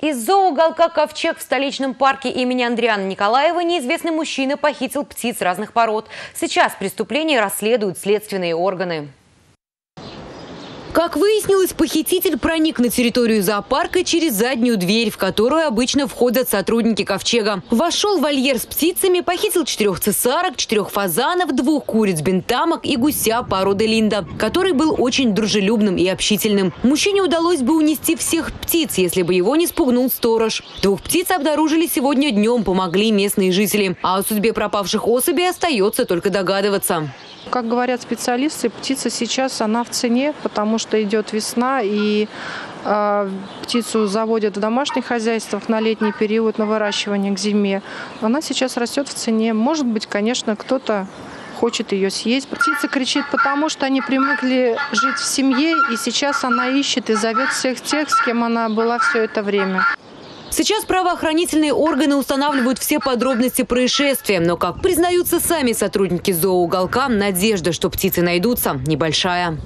Из зооуголка «Ковчег» в столичном парке имени Андриана Николаева неизвестный мужчина похитил птиц разных пород. Сейчас преступление расследуют следственные органы. Как выяснилось, похититель проник на территорию зоопарка через заднюю дверь, в которую обычно входят сотрудники ковчега. Вошел в вольер с птицами, похитил четырех цесарок, четырех фазанов, двух куриц бентамок и гуся породы линда, который был очень дружелюбным и общительным. Мужчине удалось бы унести всех птиц, если бы его не спугнул сторож. Двух птиц обнаружили сегодня днем, помогли местные жители. А о судьбе пропавших особей остается только догадываться. Как говорят специалисты, птица сейчас она в цене, потому что идет весна и э, птицу заводят в домашних хозяйствах на летний период на выращивание к зиме. Она сейчас растет в цене. Может быть, конечно, кто-то хочет ее съесть. Птица кричит, потому что они привыкли жить в семье, и сейчас она ищет и зовет всех тех, с кем она была все это время. Сейчас правоохранительные органы устанавливают все подробности происшествия. Но, как признаются сами сотрудники зооуголка, надежда, что птицы найдутся, небольшая.